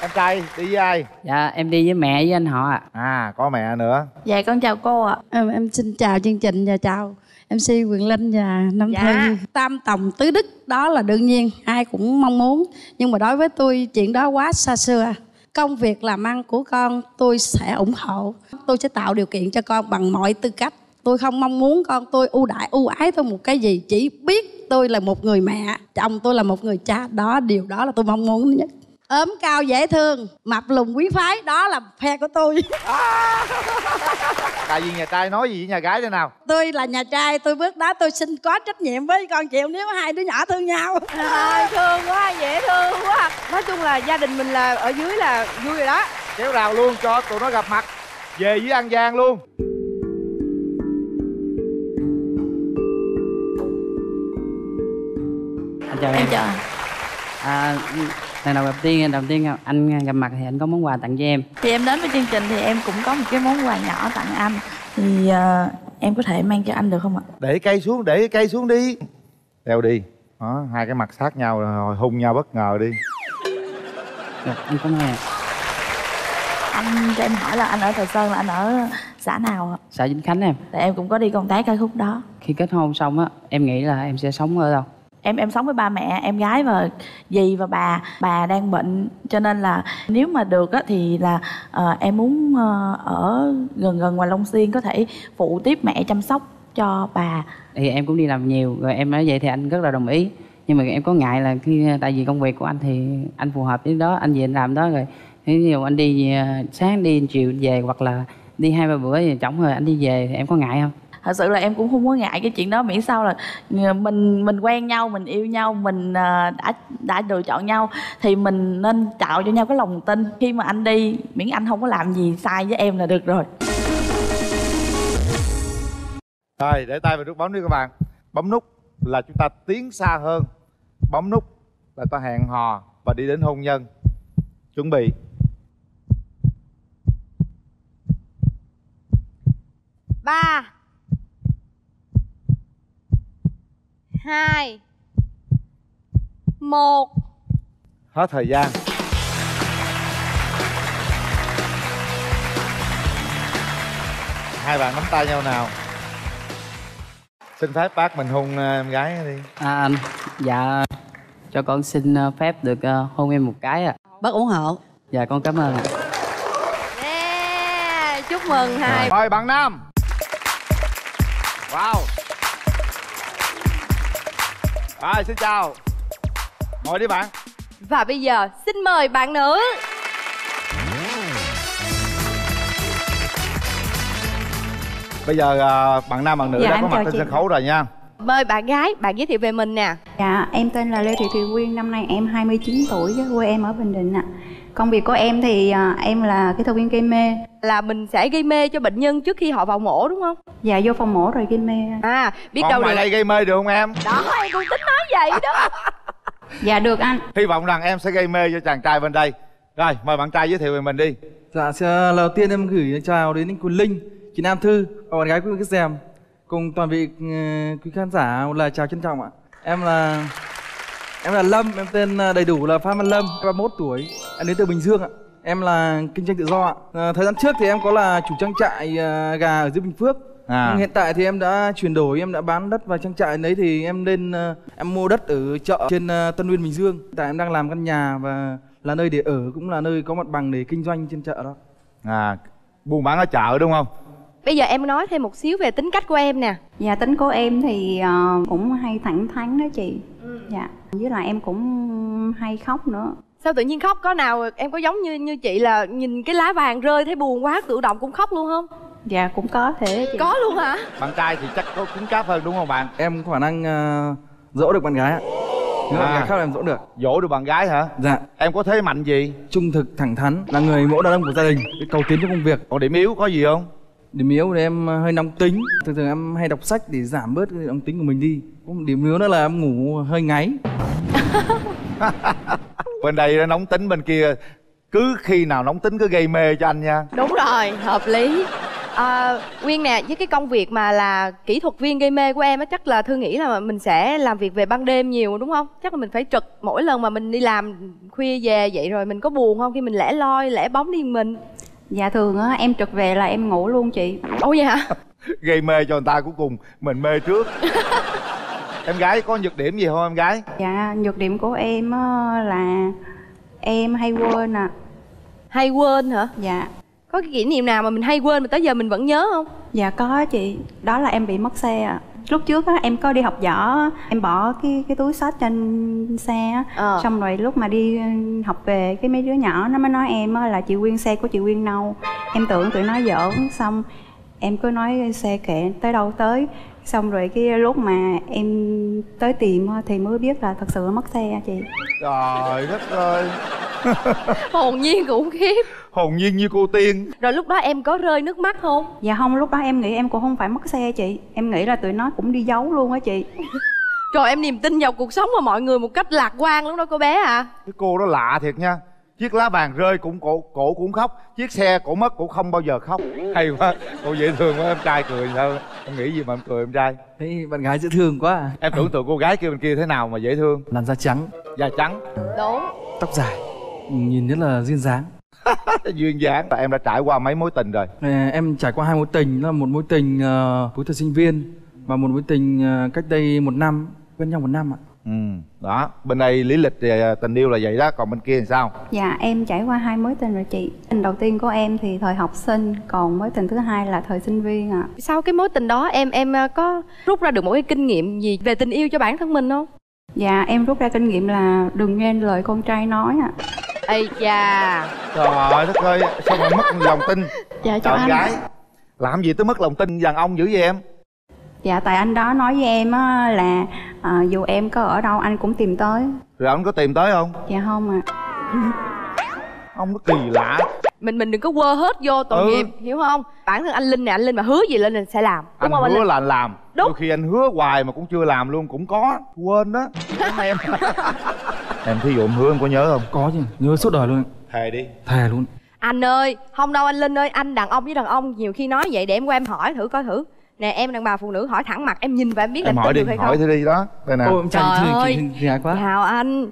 Em trai đi với ai? Dạ em đi với mẹ với anh họ ạ. À. à có mẹ nữa. Dạ con chào cô ạ. Em, em xin chào chương trình và chào MC Quyền Linh và Nam dạ. Thư Tam Tòng Tứ Đức đó là đương nhiên ai cũng mong muốn. Nhưng mà đối với tôi chuyện đó quá xa xưa. Công việc làm ăn của con tôi sẽ ủng hộ. Tôi sẽ tạo điều kiện cho con bằng mọi tư cách. Tôi không mong muốn con tôi ưu đại ưu ái tôi một cái gì. Chỉ biết tôi là một người mẹ chồng tôi là một người cha. Đó điều đó là tôi mong muốn nhất ốm cao dễ thương mập lùn quý phái đó là phe của tôi. Tại vì nhà trai nói gì với nhà gái thế nào? Tôi là nhà trai tôi bước đó tôi xin có trách nhiệm với con chịu nếu hai đứa nhỏ thương nhau. À, thương quá dễ thương quá. Nói chung là gia đình mình là ở dưới là vui rồi đó. Kéo rào luôn cho tụi nó gặp mặt. Về với an giang luôn. Anh chào em, em chào. À, lần đầu gặp tiên đầu tiên anh gặp mặt thì anh có món quà tặng cho em. Thì em đến với chương trình thì em cũng có một cái món quà nhỏ tặng anh. Thì uh, em có thể mang cho anh được không ạ? Để cây xuống để cây xuống đi. Đeo đi. Đó hai cái mặt sát nhau rồi hung nhau bất ngờ đi. Được anh cảm ơn anh cho em hỏi là anh ở Thời Sơn là anh ở xã nào ạ? Xã Vĩnh Khánh em. Tại em cũng có đi công tác cái khúc đó. Khi kết hôn xong á, em nghĩ là em sẽ sống ở đâu? Em em sống với ba mẹ em gái và dì và bà. Bà đang bệnh cho nên là nếu mà được á thì là uh, em muốn uh, ở gần gần ngoài long xuyên có thể phụ tiếp mẹ chăm sóc cho bà. Thì em cũng đi làm nhiều rồi em nói vậy thì anh rất là đồng ý. Nhưng mà em có ngại là khi ờ, tại vì công việc của anh thì anh phù hợp với đó anh về anh làm đó rồi. Thế nhiều anh đi sáng đi chiều về hoặc là đi hai ba bữa thì chổng rồi anh đi về thì em có ngại không? Thật sự là em cũng không có ngại cái chuyện đó miễn sao là mình mình quen nhau mình yêu nhau mình đã đã lựa chọn nhau thì mình nên tạo cho nhau cái lòng tin. Khi mà anh đi miễn anh không có làm gì sai với em là được rồi. Rồi để tay vào nút bấm đi các bạn. Bấm nút là chúng ta tiến xa hơn. Bấm nút là ta hẹn hò và đi đến hôn nhân. Chuẩn bị. Ba hai. Một. Hết thời gian. Hai bạn nắm tay nhau nào. Xin phép bác mình hôn ờ, em gái đi. À, dạ. Cho con xin ờ, phép được ờ, hôn em một cái ạ. À. bác ủng hộ. Dạ con cảm ơn. Yeah, chúc mừng hai. Mời bạn nam. Wow rồi xin chào. Ngồi đi bạn. Và bây giờ xin mời bạn nữ. Bây giờ uh, bạn nam bạn nữ dạ, đã có mặt trên sân khấu rồi nha. Mời bạn gái bạn giới thiệu về mình nè. Dạ em tên là lê thị thùy quyên năm nay em 29 tuổi quê em ở bình định ạ công việc của em thì uh, em là kỹ thuật viên gây mê. Là mình sẽ gây mê cho bệnh nhân trước khi họ vào mổ đúng không? Dạ vô phòng mổ rồi gây mê. À biết Còn đâu ngoài được. đây gây mê được không em? Đó em cũng tính nói vậy đó. Dạ được anh. Hy vọng rằng em sẽ gây mê cho chàng trai bên đây. Rồi mời bạn trai giới thiệu về mình đi. Dạ lần đầu tiên em gửi chào đến anh Quỳnh Linh chị Nam Thư và bạn gái Quỳnh Cái Dèm cùng toàn vị uh, quý khán giả một lời chào trân trọng ạ. Em là em là Lâm em tên đầy đủ là Phan Văn Lâm 31 tuổi. Em đến từ Bình Dương ạ. Em là kinh doanh tự do ạ. À, thời gian trước thì em có là chủ trang trại uh, gà ở dưới Bình Phước. À. Nhưng hiện tại thì em đã chuyển đổi em đã bán đất và trang trại đấy thì em lên uh, em mua đất ở chợ trên Tân Nguyên Bình Dương. Tại em đang làm căn nhà và là nơi để ở cũng là nơi có mặt bằng để kinh doanh trên chợ đó. À buôn bán ở chợ đúng không? Bây giờ em nói thêm một xíu về tính cách của em nè. Dạ tính của em thì uh, cũng hay thẳng thắn đó chị. Ừ. dạ với lại em cũng hay khóc nữa. Sao tự nhiên khóc? Có nào em có giống như như chị là nhìn cái lá vàng rơi thấy buồn quá tự động cũng khóc luôn không? Dạ cũng có thể chị. có luôn hả? Bạn trai thì chắc có cứng cáp hơn đúng không bạn? Em có khả năng uh, dỗ được bạn gái ạ. Nếu à. bạn gái khóc là em dỗ được. Dỗ được bạn gái hả? Dạ. Em có thế mạnh gì? Trung thực thẳng thắn là người mẫu đàn ông của gia đình. Cầu tiến trong công việc. Còn điểm yếu có gì không điểm yếu thì em hơi nóng tính. Thường thường em hay đọc sách để giảm bớt cái nóng tính của mình đi. Điểm yếu nữa là em ngủ hơi ngáy. Bên đây nó nóng tính bên kia. Cứ khi nào nóng tính cứ gây mê cho anh nha. Đúng rồi hợp lý. À, Nguyên nè với cái công việc mà là kỹ thuật viên gây mê của em á chắc là thư nghĩ là mình sẽ làm việc về ban đêm nhiều đúng không? Chắc là mình phải trực mỗi lần mà mình đi làm khuya về vậy rồi mình có buồn không? Khi mình lẻ loi lẻ bóng đi mình dạ thường á em trực về là em ngủ luôn chị. Ủa vậy hả? Gây mê cho người ta cuối cùng mình mê trước. Em gái có nhược điểm gì không em gái? Dạ nhược điểm của em á là em hay quên à hay quên hả? Dạ. Có cái kỷ niệm nào mà mình hay quên mà tới giờ mình vẫn nhớ không? Dạ có chị đó là em bị mất xe ạ lúc trước á em có đi học võ em bỏ cái cái túi sách trên xe á. Ờ. xong rồi lúc mà đi ừ, học về cái mấy đứa nhỏ nó mới nói em á là chị quyên xe của chị quyên đâu. Em tưởng tụi nó giỡn xong em cứ nói xe kệ tới đâu tới xong rồi cái lúc mà em tới tìm thì mới biết là thật sự mất xe chị. Trời đất ơi. Hồn nhiên khủng khiếp. Hồn nhiên như cô tiên. Rồi lúc đó em có rơi nước mắt không? Dạ không lúc đó em nghĩ em cũng không phải mất xe chị. Em nghĩ là tụi nó cũng đi giấu luôn á chị. Trời em niềm tin vào cuộc sống và mọi người một cách lạc quan lắm đó cô bé à. Cái cô đó lạ thiệt nha chiếc lá vàng rơi cũng cổ cổ cũng khóc chiếc xe cổ mất cũng không bao giờ khóc. Hay quá cô dễ thương quá em trai cười sao? Em nghĩ gì mà em cười em trai? Thấy bạn gái dễ thương quá à. em tưởng tượng cô gái kia bên kia thế nào mà dễ thương. Làn da trắng. Da trắng. Đúng. Tóc dài. Nhìn rất là duyên dáng. Duyên dáng. Và em đã trải qua mấy mối tình rồi? À, em trải qua hai mối tình là một mối tình uh, cuối thời sinh viên và một mối tình ờ, cách đây một năm quen nhau một năm ạ ừ đó. Bên đây lý lịch à, tình yêu là vậy đó. Còn bên kia thì sao? Dạ em trải qua hai mối tình rồi chị. Tình đầu tiên của em thì thời học sinh Còn mối tình thứ hai là thời sinh viên ạ. Sau cái mối tình đó em em ờ, có rút ra được một cái kinh nghiệm gì về tình yêu cho bản thân mình không? Dạ em rút ra kinh nghiệm là đừng nghe lời con trai nói ạ. Ây cha trời ơi đất ơi sao mà mất lòng tin? Dạ cho anh. gái làm gì tới mất lòng tin đàn ông dữ vậy em? Dạ tại anh đó nói với em á là à, dù em có ở đâu anh cũng tìm tới. Rồi ông có tìm tới không? Dạ không ạ. Ông nó kỳ lạ. Mình mình đừng có quơ hết vô tội Ừ. nghiệp Hiểu không? Bản thân anh Linh nè Anh Linh mà hứa gì lên là sẽ làm. Đúng anh không anh hứa Linh? là anh làm. Đúng. đôi khi anh hứa hoài mà cũng chưa làm luôn cũng có. Quên đó. Em. Em thí dụ em hứa em có nhớ không? Có chứ nhớ suốt đời luôn. Thề đi. Thề luôn. Anh ơi Không đâu anh Linh ơi Anh đàn ông với đàn ông Nhiều khi nói vậy để em qua em hỏi thử coi thử Nè em đàn bà phụ nữ hỏi thẳng mặt Em nhìn và em biết là em em hỏi tin đi được hay hỏi không? thử đi đó. Đây nè. Ôi, Trời ơi. gái quá. Chào anh.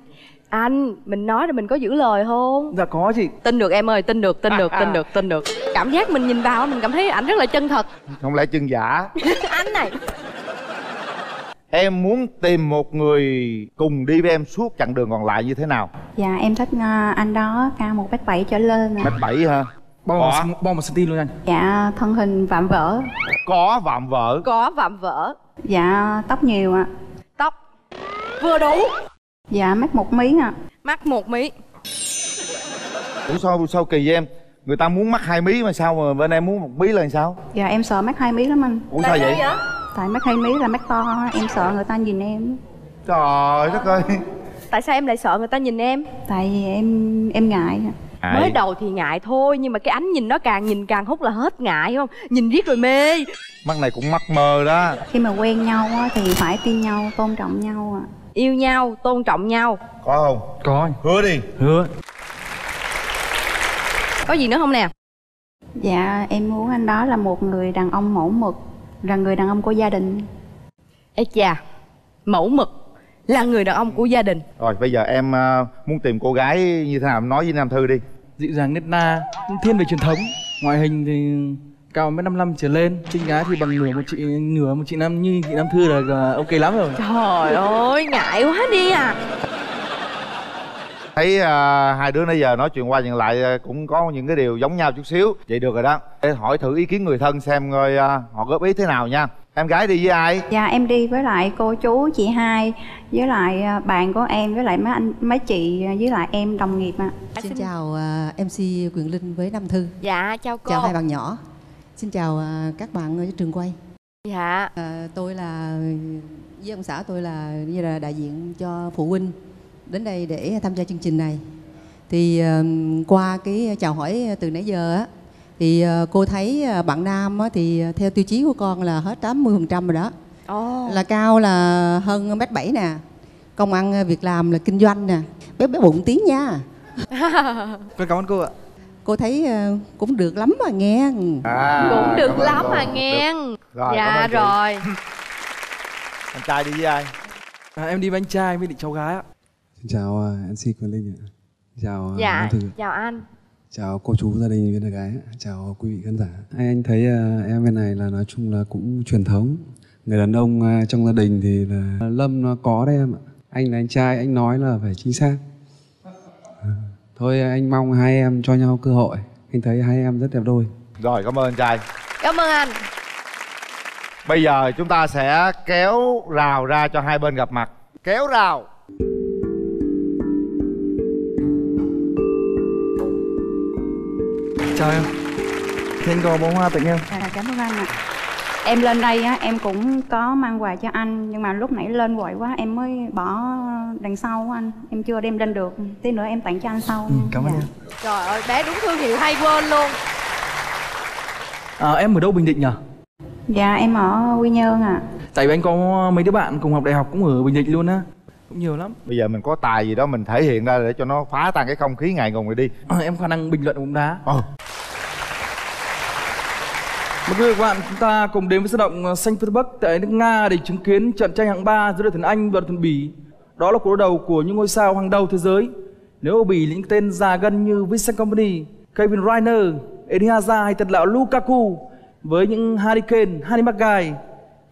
Anh Mình nói rồi mình có giữ lời không? dạ có chị. Tin được em ơi Tin được Tin được Tin được Tin được. Cảm giác mình nhìn vào Mình cảm thấy ảnh rất là chân thật. Không lẽ chân giả? Anh này. Em muốn tìm một người cùng đi với em suốt chặng đường còn lại như thế nào? Dạ em thích à, anh đó cao một mét bảy trở lên ạ. Mét bảy hả? Bao một, bao một cm luôn anh. Dạ thân hình vạm vỡ có vạm vỡ. Có vạm vỡ. Dạ tóc nhiều ạ. Tóc Vừa đủ. Dạ mắt một mí ạ. Mắt một mí. Ủa sao sao kỳ với em? Người ta muốn mắc hai mí mà sao mà bên em muốn một mí là sao? Dạ em sợ mắt hai mí lắm anh. Ủa sao vậy? Tại mắt hai mí là mắt to Em sợ người ta nhìn em. Trời đất ơi. Tại sao em lại sợ người ta nhìn em? Tại vì em em ngại ạ. Mới đầu thì ngại thôi Nhưng mà cái ánh nhìn nó càng nhìn càng hút là hết ngại không? Nhìn riết rồi mê. Mắt này cũng mắc mơ đó. Khi mà quen nhau á, thì phải tin nhau, tôn trọng nhau ạ. Yêu nhau, tôn trọng nhau. Có không? Có. Hứa đi. Hứa. Có gì nữa không nè? Dạ em muốn anh đó là một người đàn ông mẫu mực Là người đàn ông của gia đình. Ê chà Mẫu mực Là người đàn ông của gia đình. Rồi bây giờ em à, muốn tìm cô gái như thế nào? Nói với nam thư đi. Dịu dàng nết na thiên về truyền thống. Ngoại hình thì cao mét năm năm trở lên xinh gái thì bằng nửa một chị nửa một chị nam như chị nam thư là là ok lắm rồi. Trời ơi ngại quá đi à thấy à, hai đứa nãy giờ nói chuyện qua chuyện lại à, cũng có những cái điều giống nhau chút xíu. Vậy được rồi đó. Để hỏi thử ý kiến người thân xem coi à, họ góp ý thế nào nha. Em gái đi với ai? Dạ em đi với lại cô chú, chị hai Với lại à, bạn của em, với lại mấy anh, mấy chị à, Với lại em đồng nghiệp ạ. Xin chào à, MC Quyền Linh với Nam Thư. Dạ chào cô. Chào hai bạn nhỏ. Xin chào à, các bạn ở trường quay. Dạ. À, Tôi là với ông xã tôi là như là đại diện cho phụ huynh đến đây để tham gia chương trình này. Thì qua cái chào hỏi từ nãy giờ á thì à, cô thấy à, bạn nam á, thì theo tiêu chí của con là hết 80% rồi đó. Ồ. Là cao là hơn mét bảy nè. Công ăn việc làm là kinh doanh nè. Béo béo bụng tí nha. Con cảm ơn cô ạ. Cô thấy ờ, cũng được lắm mà nghe. À, cũng được lắm mà nghe. Rồi, dạ rồi. Anh trai đi với ai? À, em đi với anh trai với định cháu gái ạ Xin chào uh, MC Quyền Linh ạ. Chào uh, dạ Thư. chào anh. Chào cô chú gia đình viên gái Chào quý vị khán giả. Anh, anh thấy uh, em bên này là nói chung là cũng truyền thống. Người đàn ông trong gia đình thì là Lâm nó có đấy em ạ. Anh là anh trai anh nói là phải chính xác. À, Thôi anh mong hai em cho nhau cơ hội. Anh thấy hai em rất đẹp đôi. Rồi cảm ơn anh trai. Cảm ơn anh. Bây giờ chúng ta sẽ kéo rào ra cho hai bên gặp mặt. Kéo rào chào em anh có bó hoa tặng em Dạ, cảm ơn anh ạ. Em lên đây á, em cũng có mang quà cho anh nhưng mà lúc nãy lên vội quá em mới bỏ đằng sau anh. Em chưa đem lên được. Tí nữa em tặng cho anh sau. Ừ, cảm ơn Dạ. em trời ơi bé đúng thương hiệu hay quên luôn à, em ở đâu bình định nhỉ Dạ em ở Quy Nhơn ạ. tại vì anh có mấy đứa bạn cùng học đại học cũng ở bình định luôn á cũng nhiều lắm bây giờ mình có tài gì đó mình thể hiện ra để cho nó phá tan cái không khí ngại ngùng này đi à, em khả năng bình luận bóng đá Ờ. Mời quý vị và các bạn chúng ta cùng đến với sân động Saint Petersburg tại nước Nga để chứng kiến trận tranh hạng 3 giữa đội tuyển Anh và đội tuyển Bỉ. Đó là cuộc đối đầu của những ngôi sao hàng đầu thế giới. Nếu ở Bỉ những tên già gân như Vincent Kompany, Kevin Reiner, Eden Hazard hay tật lão Lukaku với những Harry Kane, Harry Maguire,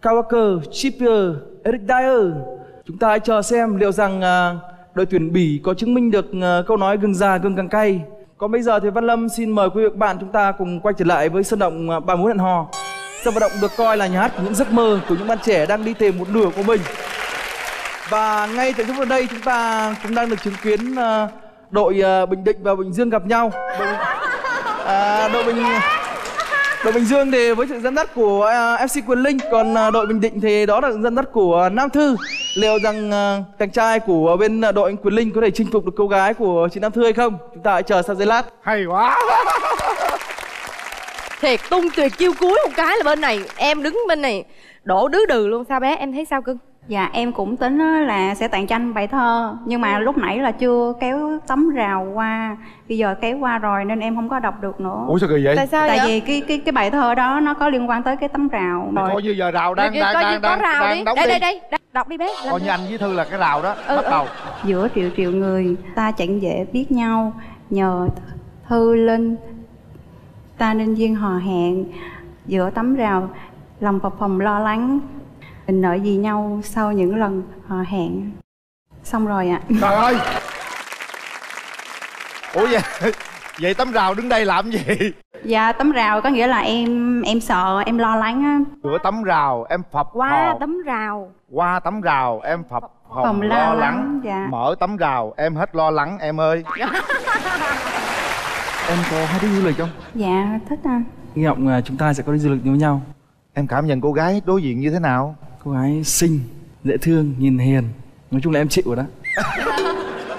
Walker, Trippier, Eric Dyer. Chúng ta hãy chờ xem liệu rằng à, đội tuyển Bỉ có chứng minh được à, câu nói gừng già gừng càng cay. Còn bây giờ thì Văn Lâm xin mời quý vị và các bạn chúng ta cùng quay trở lại với sân động à, Ba Mối Hẹn Hò. Sân vận động được coi là nhà hát của những giấc mơ của những bạn trẻ đang đi tìm một nửa của mình. Và ngay tại chúng ở đây chúng ta cũng đang được chứng kiến đội Bình Định và Bình Dương gặp nhau. Đội, à, đội Bình đội Bình Dương thì với sự dẫn dắt của à, FC Quyền Linh, còn à, đội Bình Định thì đó là sự dẫn dắt của Nam Thư. Liệu rằng à, chàng trai của bên à, đội Quyền Linh có thể chinh phục được cô gái của chị Nam Thư hay không? Chúng ta hãy chờ sau giây lát. hay quá thiệt tung tuyệt chiêu cuối một cái là bên này em đứng bên này đổ đứ đừ luôn sao bé em thấy sao cưng Dạ em cũng tính á là sẽ tặng cho anh bài thơ Nhưng mà lúc nãy là chưa kéo tấm rào qua Bây giờ kéo qua rồi nên em không có đọc được nữa. Ủa sao kỳ vậy? Tại sao Tại vậy? vì cái cái cái bài thơ đó nó có liên quan tới cái tấm rào rồi. coi như giờ rào đang đang coi đang như có đang, rào đang đi. đóng đây đi. đây đây. Đây, đọc đi bé. Coi như anh với thư là cái rào đó Ừ, bắt ừ. đầu. Giữa triệu triệu người ta chẳng dễ biết nhau. Nhờ thư linh Ta nên duyên hò hẹn. Giữa tấm rào Lòng phập phồng lo lắng Mình nợ gì nhau sau những lần hò hẹn. Xong rồi ạ. Trời ơi! Ủa vậy vậy tấm rào đứng đây làm gì? Dạ tấm rào có nghĩa là em em sợ em lo lắng á. Cửa tấm rào em phập qua phò tấm rào. Qua tấm rào em phập phồng lo lo lắng, lắng. dạ. mở tấm rào em hết lo lắng em ơi. Em có hay đi du lịch không? Dạ thích anh Hy vọng là chúng ta sẽ có đi du lịch với nhau. em cảm nhận cô gái đối diện như thế nào Cô gái xinh, dễ thương, nhìn hiền. Nói chung là em chịu rồi đó.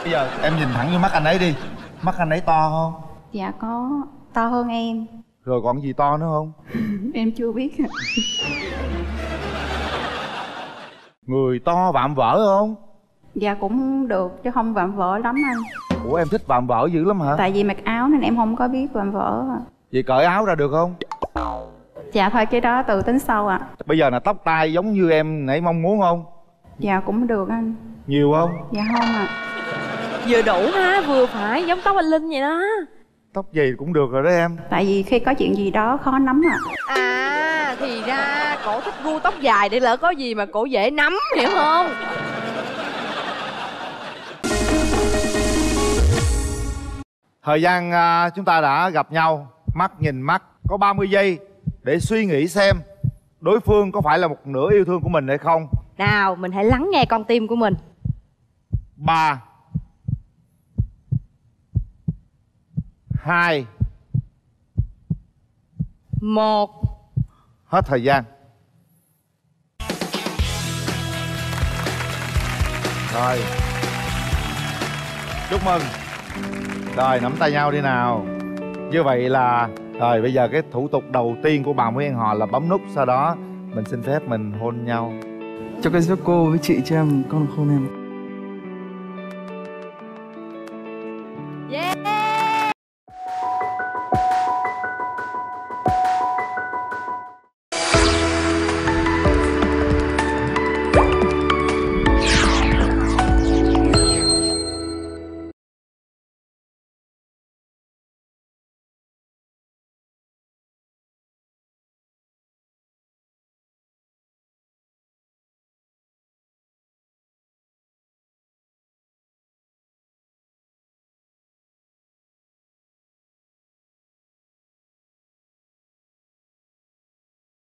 bây giờ em nhìn thẳng vô mắt anh ấy đi. Mắt anh ấy to không? Dạ có to hơn em. Rồi còn gì to nữa không? Em chưa biết. Người to vạm vỡ không? Dạ cũng được chứ không vạm vỡ lắm anh. Ủa em thích vạm vỡ dữ lắm hả? Tại vì mặc áo nên em không có biết vạm vỡ. Ạ. vậy cởi áo ra được không Dạ thôi cái đó từ tính sau ạ. Bây giờ là tóc tai giống như em nãy mong muốn không? Dạ cũng được anh. Nhiều không? Dạ không ạ. Vừa đủ ha vừa phải giống tóc anh linh vậy đó. Tóc gì cũng được rồi đó em. Tại vì khi có chuyện gì đó khó nắm ạ. À thì ra cổ thích gu tóc dài để lỡ có gì mà cổ dễ nắm hiểu không? Thời gian à, chúng ta đã gặp nhau mắt nhìn mắt có 30 giây để suy nghĩ xem đối phương có phải là một nửa yêu thương của mình hay không. Nào mình hãy lắng nghe con tim của mình. Ba. Hai. Một. Hết thời gian. Rồi. Chúc mừng. Rồi nắm tay nhau đi nào. Như vậy là rồi bây giờ cái thủ tục đầu tiên của bà Nguyễn họ là bấm nút, sau đó mình xin phép mình hôn nhau Cho cái giúp cô với chị cho em, con hôn em.